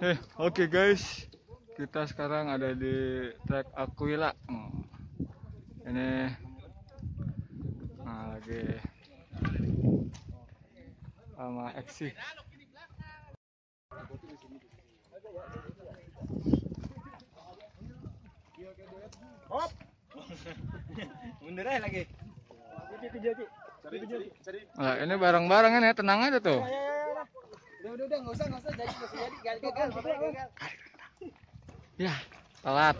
Eh, oke guys, kita sekarang ada di trek Aquila. Hmm. Ini nah, lagi sama Exi. Hop. Mundur aja lagi. Nah, ini bareng-bareng ya, tenang aja tuh. Udah udah udah enggak usah enggak usah jadi enggak usah jadi gagal gagal gagal. Ya, telat.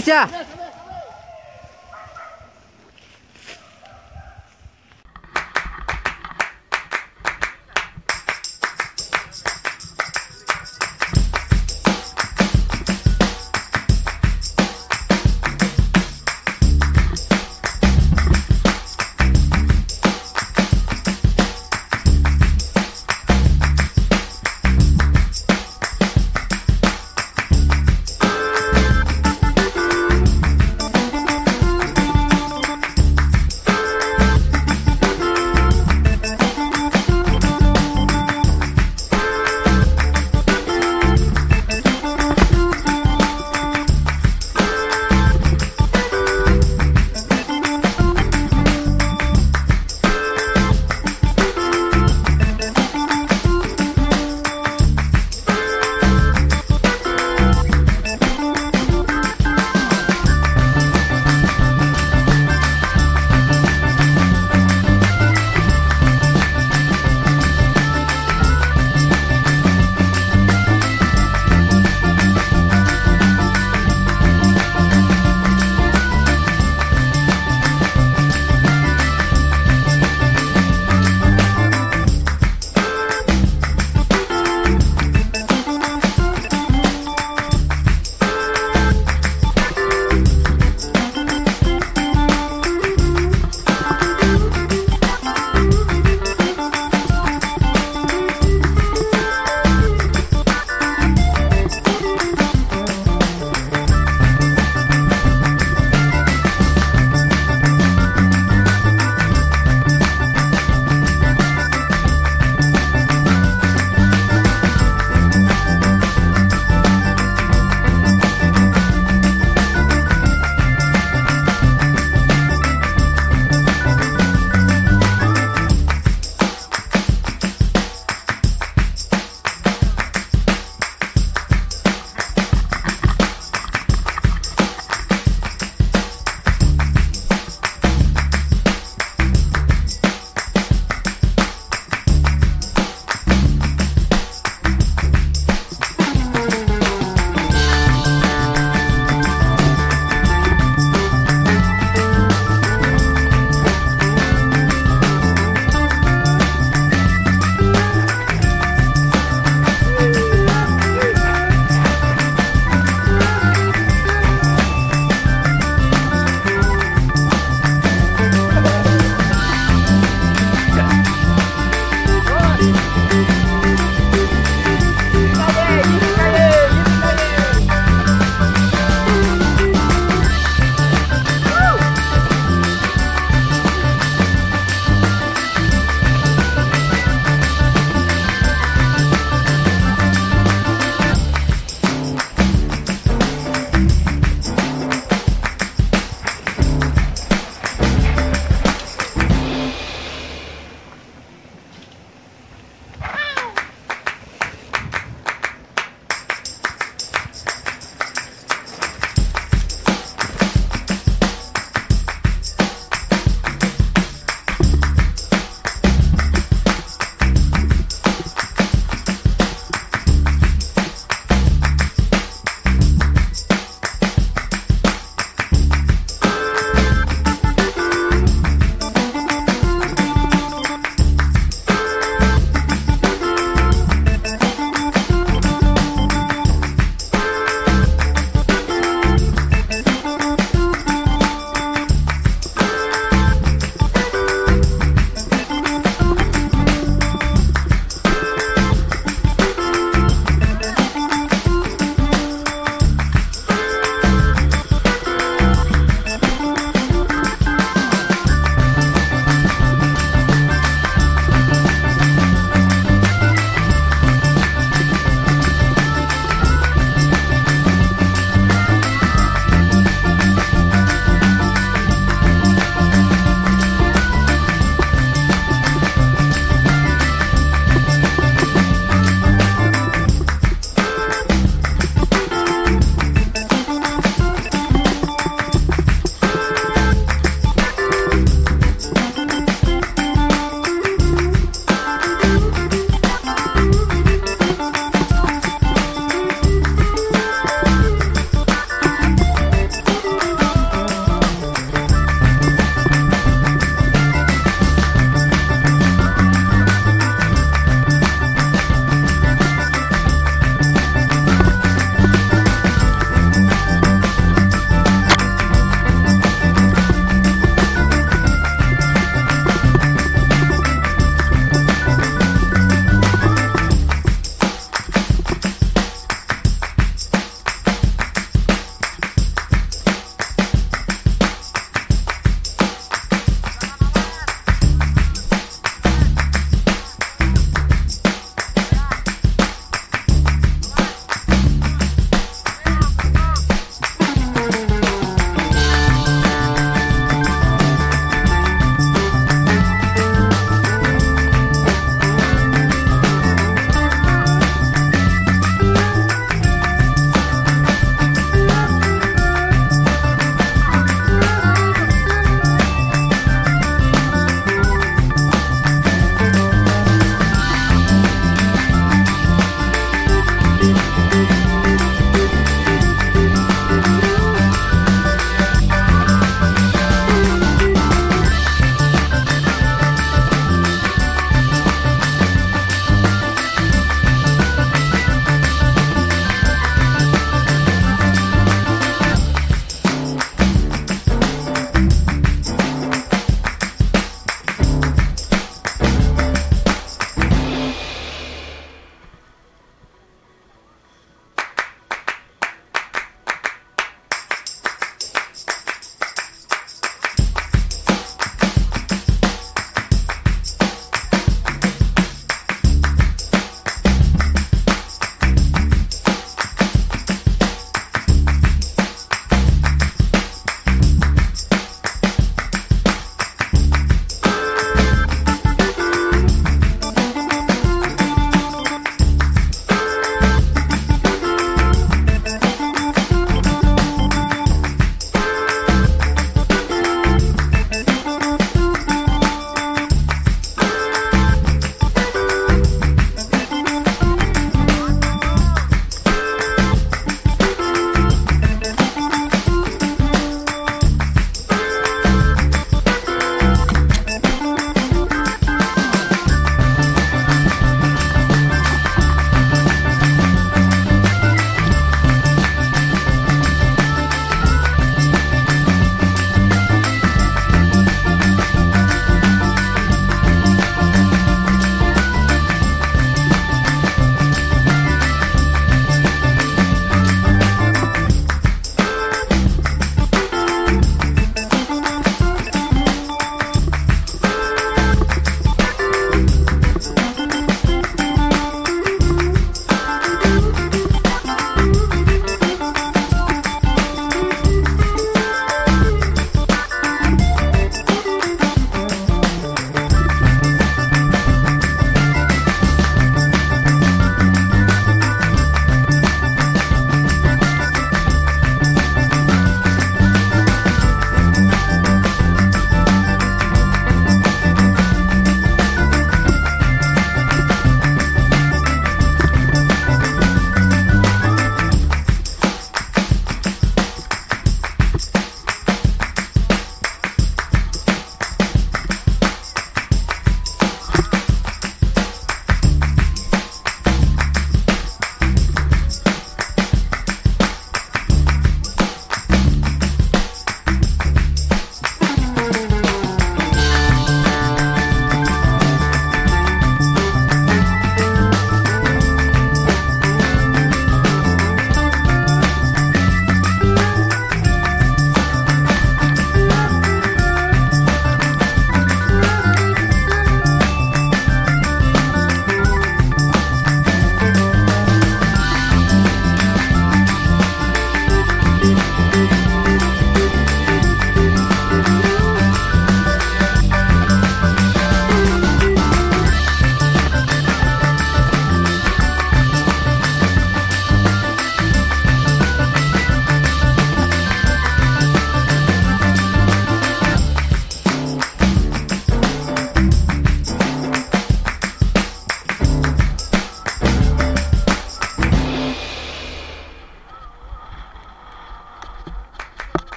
谢谢。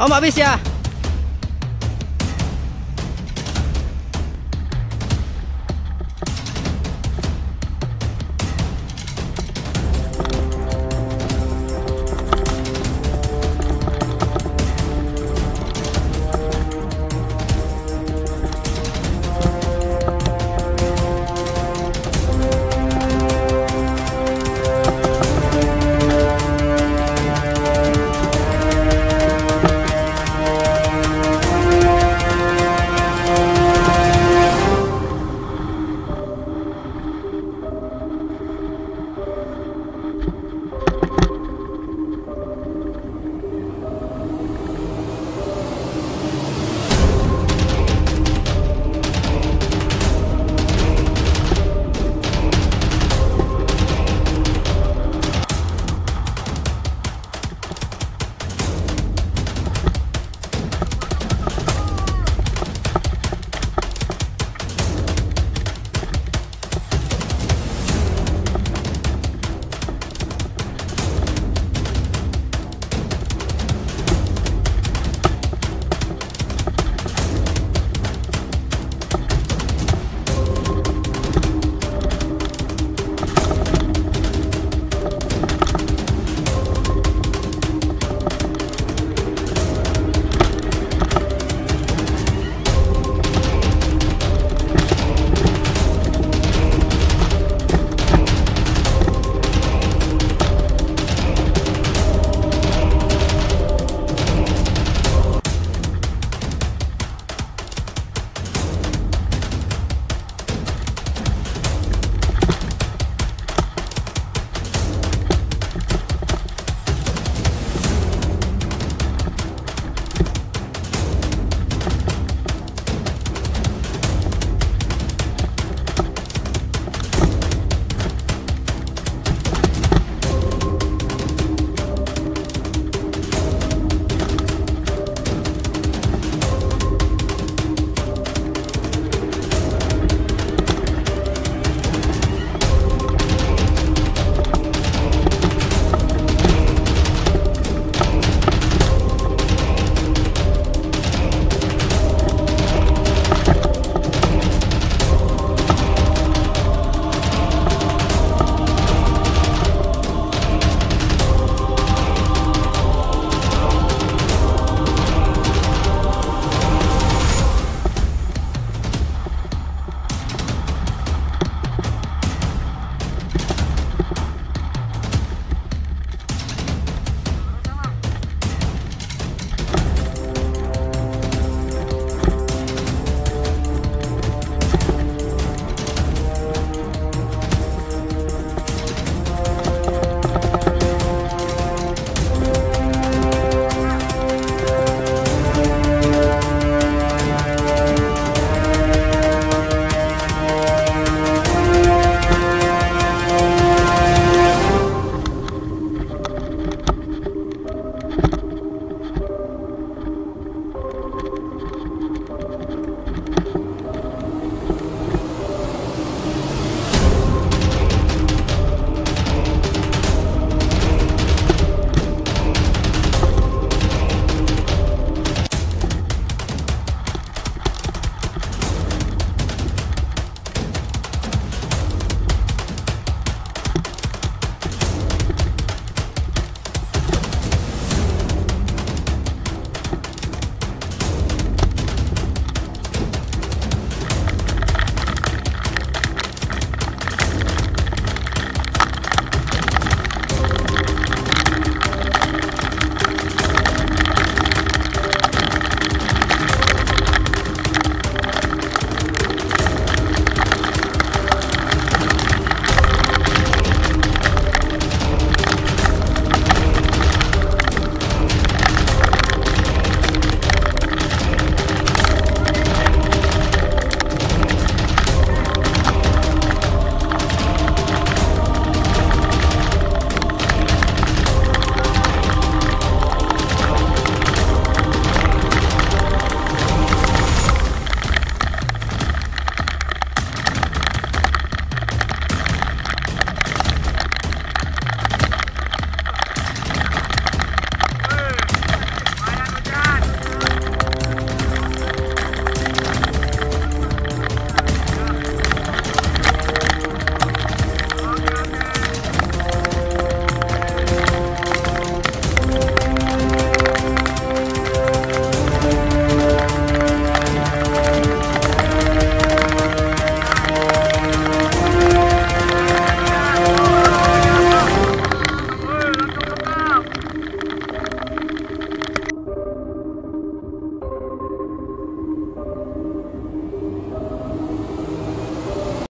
好，马贝 ở.